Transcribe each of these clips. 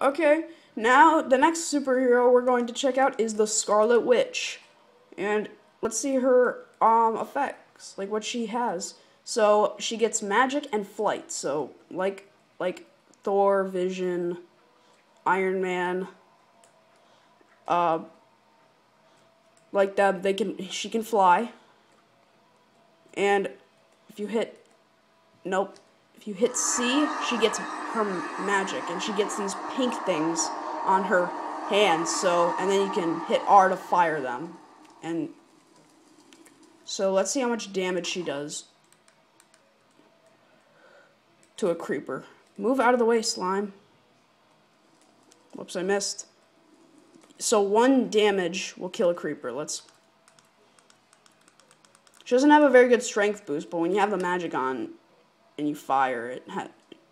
okay. Now, the next superhero we're going to check out is the Scarlet Witch. And let's see her um effects, like what she has. So, she gets magic and flight. So, like like Thor, Vision, Iron Man, uh like that they can she can fly. And if you hit nope, if you hit C, she gets her magic and she gets these pink things on her hands. So, and then you can hit R to fire them. And so let's see how much damage she does to a creeper. Move out of the way, slime. Whoops, I missed. So one damage will kill a creeper. Let's... She doesn't have a very good strength boost, but when you have the magic on and you fire, it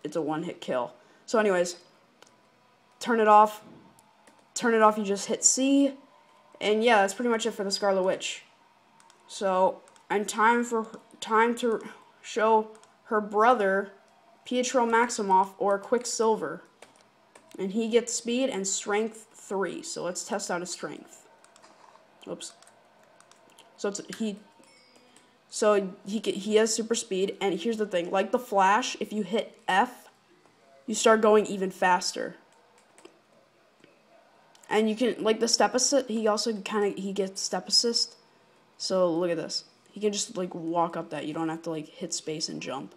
it's a one-hit kill. So anyways, turn it off. Turn it off, you just hit C. And yeah, that's pretty much it for the Scarlet Witch. So, and time for time to show her brother Pietro Maximoff or Quicksilver. And he gets speed and strength 3. So let's test out his strength. Oops. So it's he so he he has super speed and here's the thing, like the Flash, if you hit F, you start going even faster. And you can like the step assist, he also kind of he gets step assist. So look at this. He can just like walk up that. You don't have to like hit space and jump.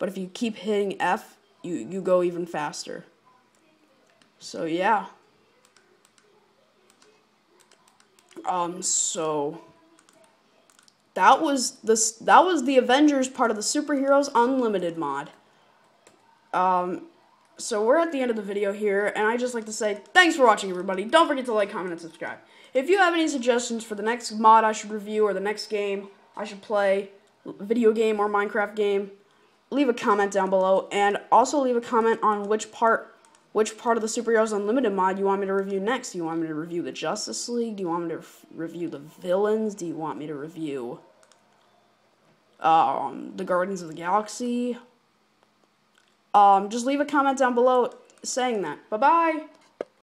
But if you keep hitting F, you you go even faster. So yeah. Um, so that was this that was the Avengers part of the Superheroes Unlimited mod. Um, so we're at the end of the video here, and I just like to say thanks for watching, everybody. Don't forget to like, comment, and subscribe. If you have any suggestions for the next mod I should review or the next game I should play, video game or Minecraft game, leave a comment down below, and also leave a comment on which part which part of the Superheroes Unlimited mod you want me to review next. Do you want me to review the Justice League? Do you want me to review the villains? Do you want me to review um, the Guardians of the Galaxy? Um, just leave a comment down below saying that. Bye-bye!